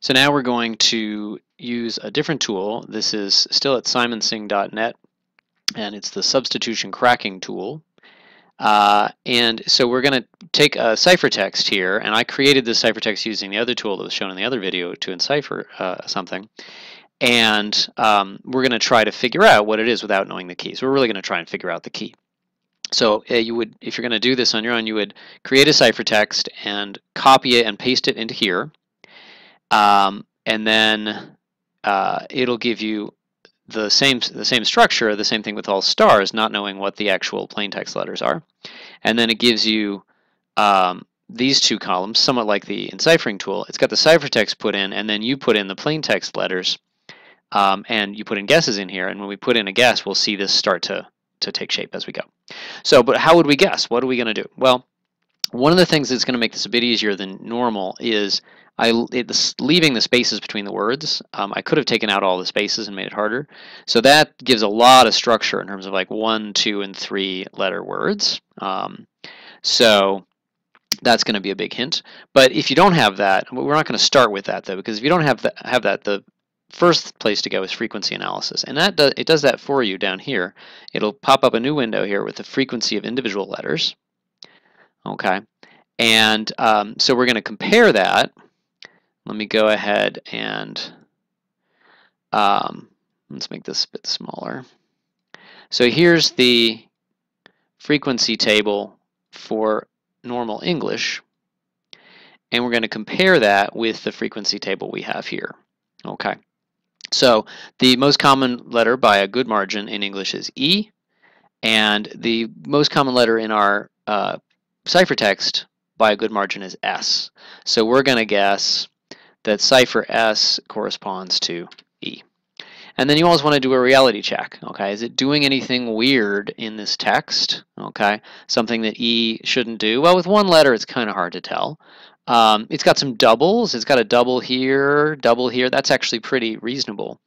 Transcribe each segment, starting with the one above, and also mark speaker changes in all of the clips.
Speaker 1: So now we're going to use a different tool. This is still at simonsingh.net and it's the substitution cracking tool. Uh, and so we're going to take a ciphertext here, and I created this ciphertext using the other tool that was shown in the other video to encipher uh, something. And um, we're going to try to figure out what it is without knowing the key. So we're really going to try and figure out the key. So uh, you would, if you're going to do this on your own, you would create a ciphertext and copy it and paste it into here. Um, and then uh, it'll give you the same the same structure, the same thing with all stars, not knowing what the actual plain text letters are. And then it gives you um, these two columns, somewhat like the enciphering tool. It's got the ciphertext put in, and then you put in the plain text letters, um, and you put in guesses in here. And when we put in a guess, we'll see this start to, to take shape as we go. So, but how would we guess? What are we going to do? Well, one of the things that's going to make this a bit easier than normal is I leaving the spaces between the words. Um, I could have taken out all the spaces and made it harder. So that gives a lot of structure in terms of like one, two, and three letter words. Um, so that's going to be a big hint. But if you don't have that, we're not going to start with that though, because if you don't have that, have that, the first place to go is frequency analysis, and that it does that for you down here. It'll pop up a new window here with the frequency of individual letters. Okay, and um, so we're going to compare that let me go ahead and um, let's make this a bit smaller. So here's the frequency table for normal English and we're going to compare that with the frequency table we have here. Okay, so the most common letter by a good margin in English is E, and the most common letter in our uh, ciphertext by a good margin is S. So we're going to guess that cipher S corresponds to E. And then you always want to do a reality check. Okay, is it doing anything weird in this text? Okay, something that E shouldn't do. Well, with one letter, it's kind of hard to tell. Um, it's got some doubles. It's got a double here, double here. That's actually pretty reasonable.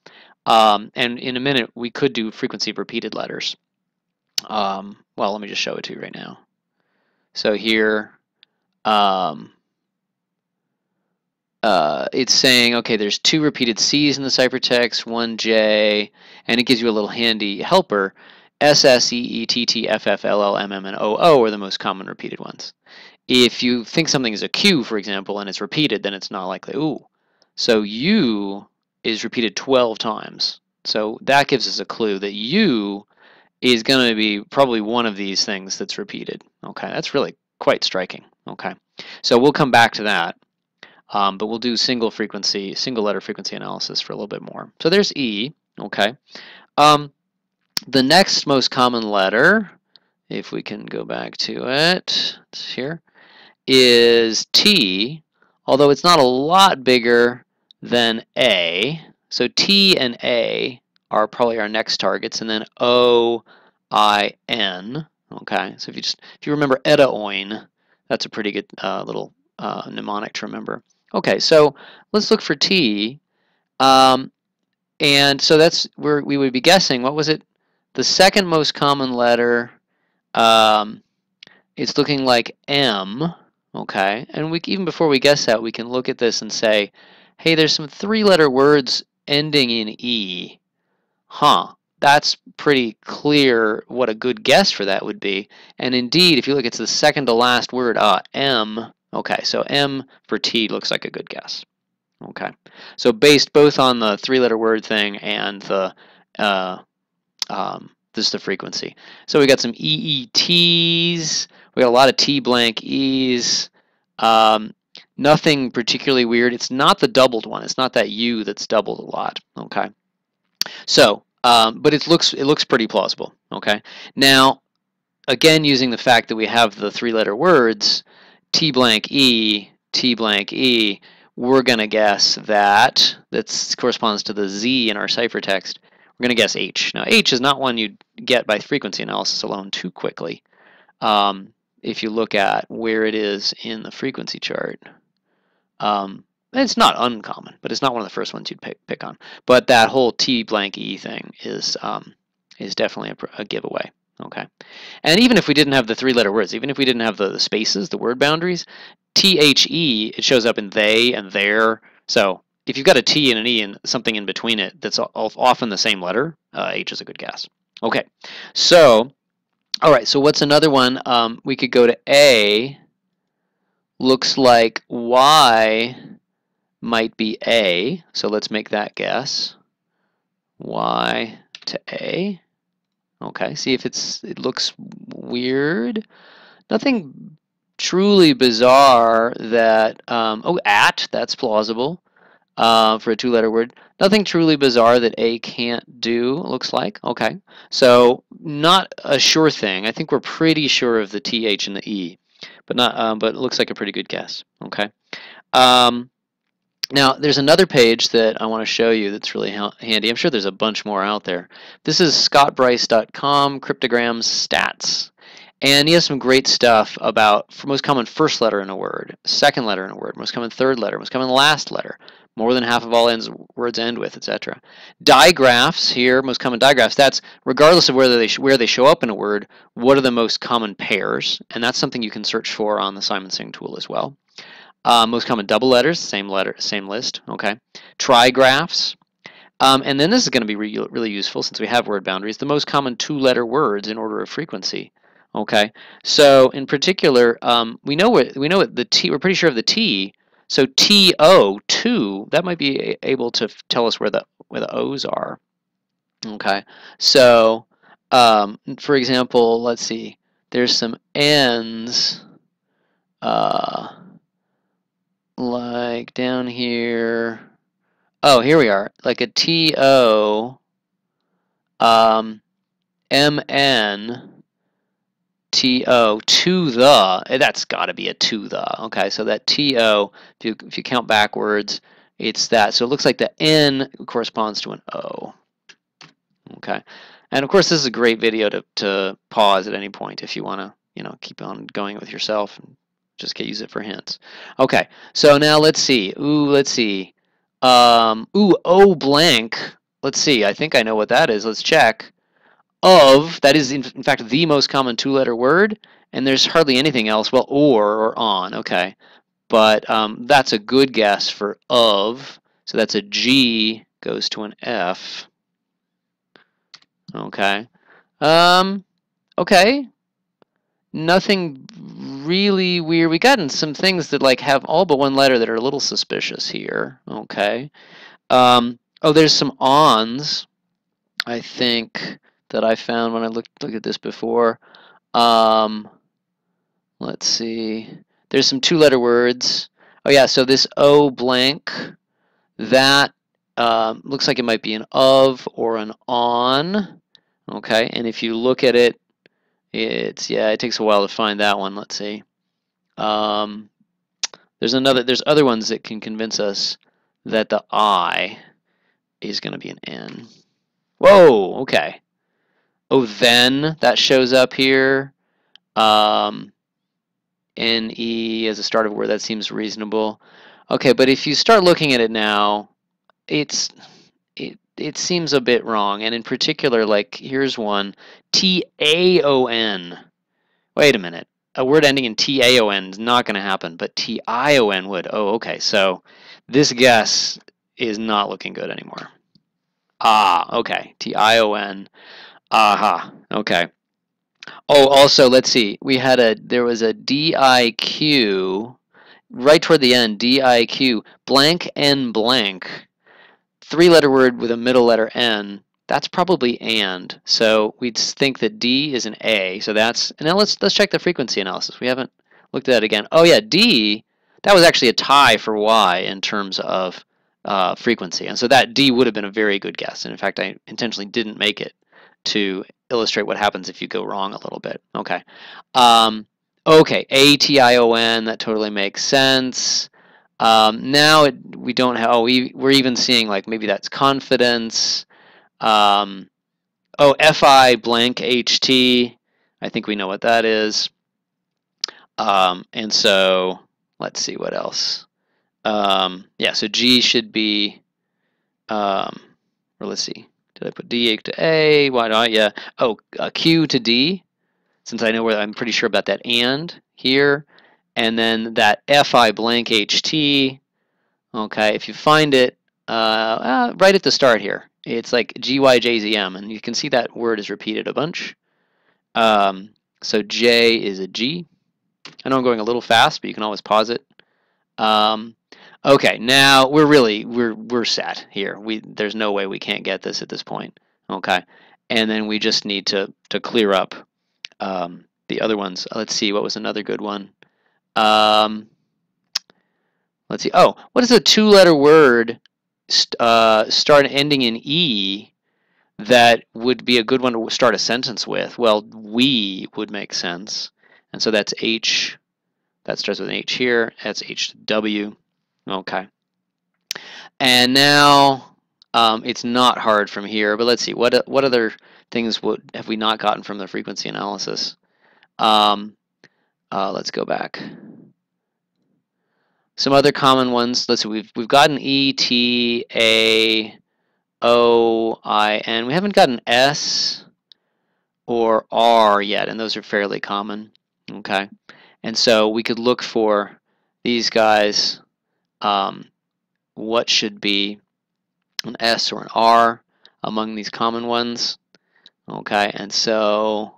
Speaker 1: Um, and in a minute, we could do frequency of repeated letters. Um, well, let me just show it to you right now. So here, um, uh, it's saying, okay, there's two repeated C's in the ciphertext, one J, and it gives you a little handy helper. S, S, E, E, T, T, F, F, L, L, M, M, and O, O are the most common repeated ones. If you think something is a Q, for example, and it's repeated, then it's not likely. Ooh. So U is repeated 12 times. So that gives us a clue that U is going to be probably one of these things that's repeated. Okay, that's really quite striking. Okay, so we'll come back to that. Um, but we'll do single frequency, single letter frequency analysis for a little bit more. So there's E, okay. Um, the next most common letter, if we can go back to it, it's here, is T, although it's not a lot bigger than A. So T and A are probably our next targets, and then O, I, N. Okay, so if you just if you remember Etaoin, that's a pretty good uh, little uh, mnemonic to remember. Okay, so let's look for T. Um, and so that's where we would be guessing. What was it? The second most common letter, um, it's looking like M. Okay, and we even before we guess that, we can look at this and say, hey, there's some three-letter words ending in E. Huh, that's pretty clear what a good guess for that would be. And indeed, if you look, it's the second to last word, uh, M. Okay, so M for T looks like a good guess. Okay, so based both on the three-letter word thing and the uh, um, this is the frequency. So we got some EETs. We got a lot of T blank E's. Um, nothing particularly weird. It's not the doubled one. It's not that U that's doubled a lot. Okay. So, um, but it looks it looks pretty plausible. Okay. Now, again, using the fact that we have the three-letter words, T blank E, T blank E, we're going to guess that, that corresponds to the Z in our ciphertext, we're going to guess H. Now H is not one you'd get by frequency analysis alone too quickly. Um, if you look at where it is in the frequency chart. Um, it's not uncommon, but it's not one of the first ones you'd pick, pick on. But that whole T blank E thing is, um, is definitely a, a giveaway. Okay. And even if we didn't have the three-letter words, even if we didn't have the, the spaces, the word boundaries, T-H-E, it shows up in they and their. So if you've got a T and an E and something in between it that's often the same letter, uh, H is a good guess. Okay, so, all right, so what's another one? Um, we could go to A. Looks like Y might be A, so let's make that guess. Y to A. Okay, see if it's it looks weird. Nothing truly bizarre that, um, oh, at, that's plausible uh, for a two-letter word. Nothing truly bizarre that A can't do, looks like. Okay, so not a sure thing. I think we're pretty sure of the TH and the E, but not. Um, but it looks like a pretty good guess. Okay. Um, now, there's another page that I want to show you that's really ha handy. I'm sure there's a bunch more out there. This is scottbryce.com, cryptograms stats. And he has some great stuff about most common first letter in a word, second letter in a word, most common third letter, most common last letter, more than half of all ends, words end with, etc. Digraphs here, most common digraphs. That's regardless of whether they where they show up in a word. What are the most common pairs? And that's something you can search for on the Simon Singh tool as well. Uh, most common double letters, same letter, same list. Okay. Trigraphs. Um, and then this is going to be re really useful since we have word boundaries. The most common two-letter words in order of frequency. Okay, so in particular, um, we know what we know what the T. We're pretty sure of the T. So T O two that might be able to tell us where the where the O's are. Okay, so um, for example, let's see. There's some N's, uh, like down here. Oh, here we are. Like a T O, um, M N to to the. Eh, that's got to be a to the. Okay so that to if you if you count backwards it's that. So it looks like the n corresponds to an o. Okay. And of course this is a great video to, to pause at any point if you want to you know keep on going with yourself and just get use it for hints. Okay so now let's see. Ooh let's see. Um ooh o blank. Let's see. I think I know what that is. Let's check. Of, that is in, in fact the most common two-letter word, and there's hardly anything else, well, or or on, okay. But um, that's a good guess for of, so that's a G goes to an F. Okay. Um, okay. Nothing really weird. We gotten some things that like have all but one letter that are a little suspicious here. Okay. Um, oh, there's some ons. I think that I found when I looked looked at this before. Um, let's see. There's some two-letter words. Oh yeah, so this O blank, that um, looks like it might be an of or an on. Okay, and if you look at it, it's yeah, it takes a while to find that one. Let's see. Um, there's another. There's other ones that can convince us that the I is going to be an N. Whoa. Okay. Oh, then that shows up here. Um, NE as a start of word, that seems reasonable. Okay, but if you start looking at it now, it's it it seems a bit wrong. And in particular, like here's one T A O N. Wait a minute. A word ending in T A O N is not going to happen, but T I O N would. Oh, okay. So this guess is not looking good anymore. Ah, okay. T I O N. Aha. Okay. Oh, also, let's see. We had a there was a DIQ right toward the end. DIQ blank N blank. Three letter word with a middle letter N. That's probably and. So we'd think that D is an A. So that's and now let's let's check the frequency analysis. We haven't looked at that again. Oh yeah, D. That was actually a tie for Y in terms of uh, frequency, and so that D would have been a very good guess. And in fact, I intentionally didn't make it to illustrate what happens if you go wrong a little bit. Okay. Um, okay, A-T-I-O-N, that totally makes sense. Um, now it, we don't have, oh, we, we're even seeing like maybe that's confidence. Um, oh, F-I blank ht. I think we know what that is. Um, and so let's see what else. Um, yeah, so G should be, um, or let's see, did I put D to A? Why not? Yeah. Oh, uh, Q to D, since I know where I'm pretty sure about that and here. And then that FI blank HT. Okay, if you find it uh, uh, right at the start here, it's like GYJZM, and you can see that word is repeated a bunch. Um, so J is a G. I know I'm going a little fast, but you can always pause it. Um, okay, now we're really we're we're set here. We there's no way we can't get this at this point. Okay, and then we just need to to clear up um, the other ones. Let's see what was another good one. Um, let's see. Oh, what is a two-letter word st uh, start ending in e that would be a good one to start a sentence with? Well, we would make sense, and so that's h. That starts with an H here. That's HW. Okay. And now um, it's not hard from here, but let's see. What, what other things would have we not gotten from the frequency analysis? Um, uh, let's go back. Some other common ones. Let's see. We've we've gotten E, T, A, O, I, N. We haven't gotten S or R yet, and those are fairly common. Okay. And so we could look for these guys, um, what should be an S or an R among these common ones. Okay, and so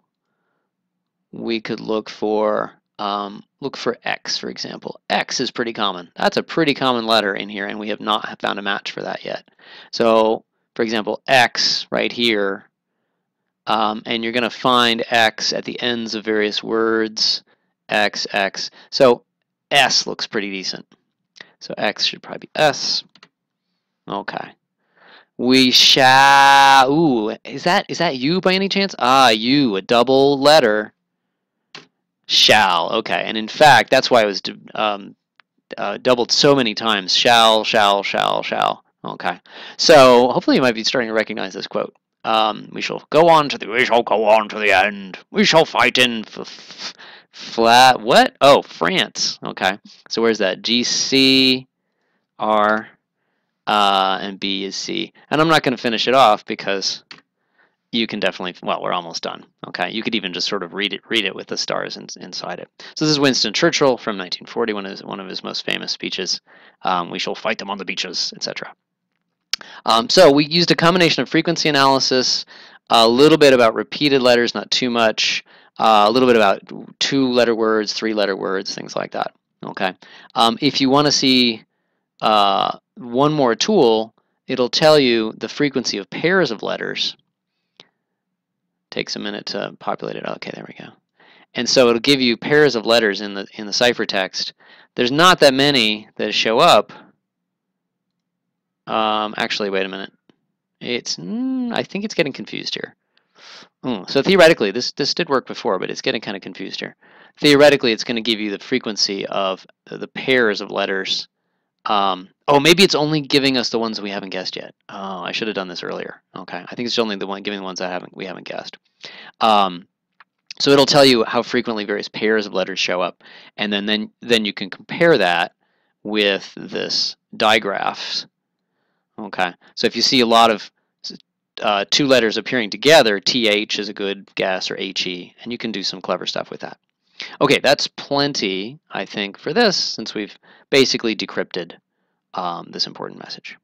Speaker 1: we could look for um, look for X, for example. X is pretty common. That's a pretty common letter in here, and we have not found a match for that yet. So, for example, X right here, um, and you're going to find X at the ends of various words X, X. So S looks pretty decent. So X should probably be S. Okay. We shall. Ooh, is that is that you by any chance? Ah, you, a double letter. Shall. Okay, and in fact, that's why it was um, uh, doubled so many times. Shall, shall, shall, shall. Okay. So hopefully you might be starting to recognize this quote. Um, we shall go on to the. We shall go on to the end. We shall fight in Flat, what? Oh, France. Okay. So where's that? G, C, R, uh, and B is C. And I'm not going to finish it off because you can definitely, well, we're almost done. Okay. You could even just sort of read it, read it with the stars in, inside it. So this is Winston Churchill from 1940, one of his, one of his most famous speeches. Um, we shall fight them on the beaches, etc. Um, so we used a combination of frequency analysis, a little bit about repeated letters, not too much, uh, a little bit about two letter words, three letter words, things like that. Okay. Um, if you want to see uh, one more tool, it'll tell you the frequency of pairs of letters. Takes a minute to populate it. Okay, there we go. And so it'll give you pairs of letters in the in the ciphertext. There's not that many that show up. Um, actually, wait a minute. It's mm, I think it's getting confused here. Mm, so theoretically, this, this did work before, but it's getting kind of confused here. Theoretically, it's going to give you the frequency of the pairs of letters. Um, oh, maybe it's only giving us the ones we haven't guessed yet. Oh, I should have done this earlier. Okay, I think it's only the one giving the ones that haven't we haven't guessed. Um, so it'll tell you how frequently various pairs of letters show up, and then then then you can compare that with this digraphs. Okay, so if you see a lot of uh, two letters appearing together, TH is a good guess, or HE, and you can do some clever stuff with that. Okay, that's plenty, I think, for this, since we've basically decrypted um, this important message.